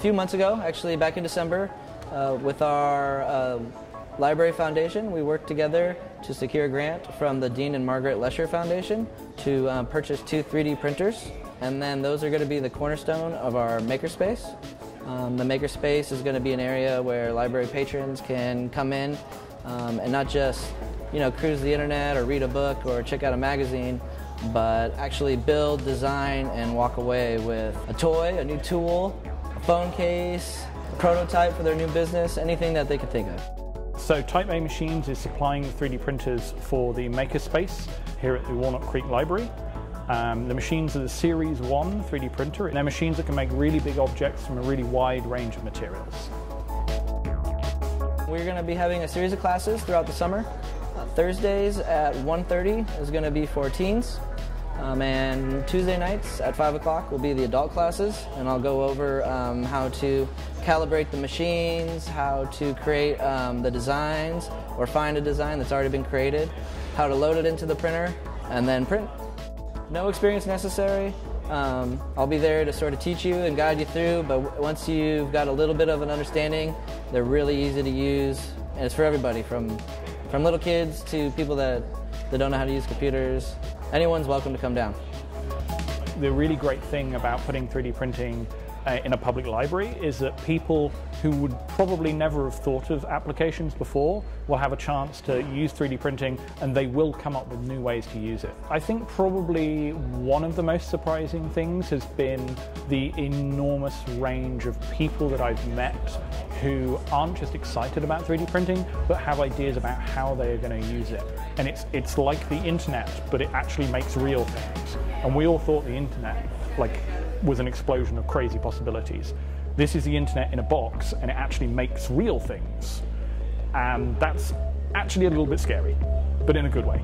few months ago, actually back in December, uh, with our uh, Library Foundation, we worked together to secure a grant from the Dean and Margaret Lesher Foundation to um, purchase two 3D printers. And then those are going to be the cornerstone of our makerspace. Um, the makerspace is going to be an area where library patrons can come in um, and not just, you know, cruise the internet or read a book or check out a magazine, but actually build, design, and walk away with a toy, a new tool, a phone case, prototype for their new business, anything that they could think of. So Type A Machines is supplying 3D printers for the Makerspace here at the Walnut Creek Library. Um, the machines are the Series 1 3D printer, and they're machines that can make really big objects from a really wide range of materials. We're going to be having a series of classes throughout the summer. Uh, Thursdays at 1.30 is going to be for teens. Um, and Tuesday nights at 5 o'clock will be the adult classes, and I'll go over um, how to calibrate the machines, how to create um, the designs, or find a design that's already been created, how to load it into the printer, and then print. No experience necessary. Um, I'll be there to sort of teach you and guide you through, but once you've got a little bit of an understanding, they're really easy to use, and it's for everybody, from, from little kids to people that, that don't know how to use computers. Anyone's welcome to come down. The really great thing about putting 3D printing uh, in a public library is that people who would probably never have thought of applications before will have a chance to use 3D printing and they will come up with new ways to use it. I think probably one of the most surprising things has been the enormous range of people that I've met who aren't just excited about 3D printing but have ideas about how they are going to use it. And it's, it's like the internet, but it actually makes real things. And we all thought the internet, like was an explosion of crazy possibilities. This is the internet in a box and it actually makes real things. And that's actually a little bit scary, but in a good way.